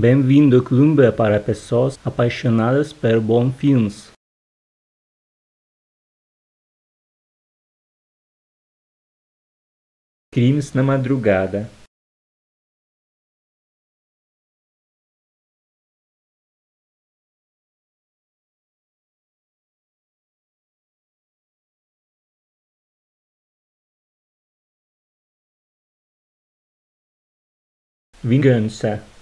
Bem-vindo ao clube para pessoas apaixonadas por bons filmes. Crimes na madrugada. Vingança.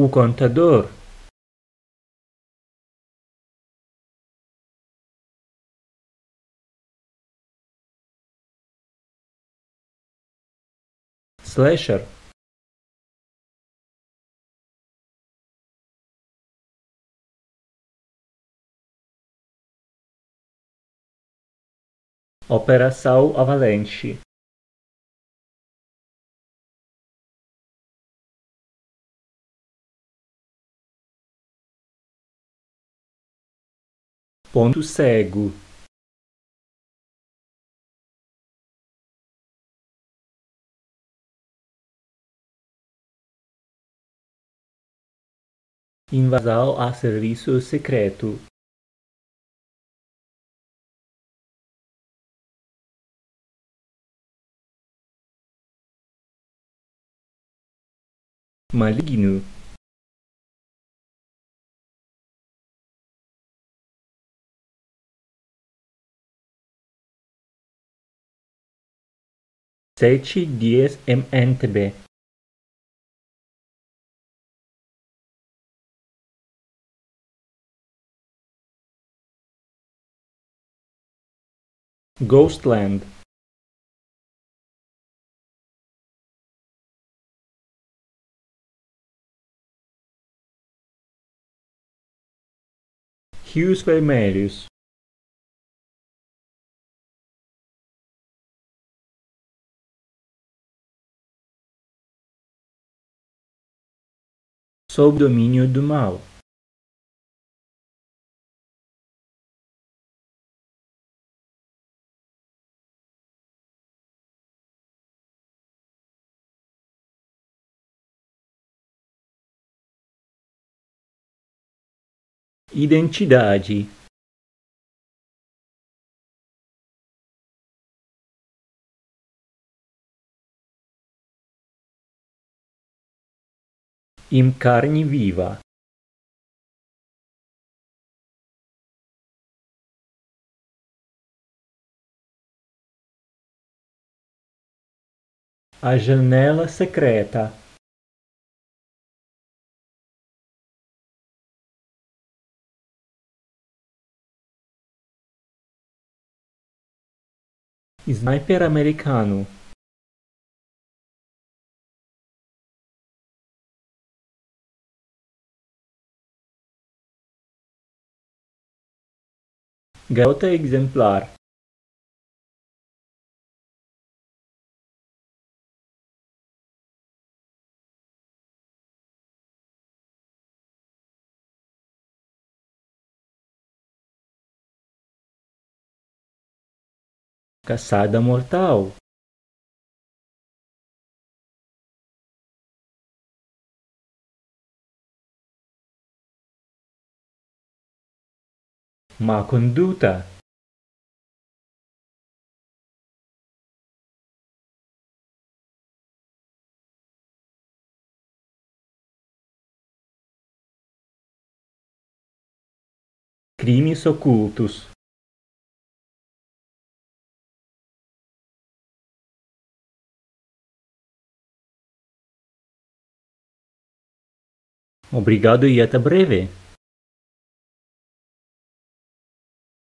O contador. Slasher. Operação Avalanche Ponto cego. Invasão a serviço secreto. Maligno Seichi DS MNTB Ghostland. Hughes Vermelius Sob domínio do mal. Identidade in carne viva. A janela secreta. Sniper americano Garota exemplar. Caçada mortal Má conduta Crimes ocultos Obrigado e até breve.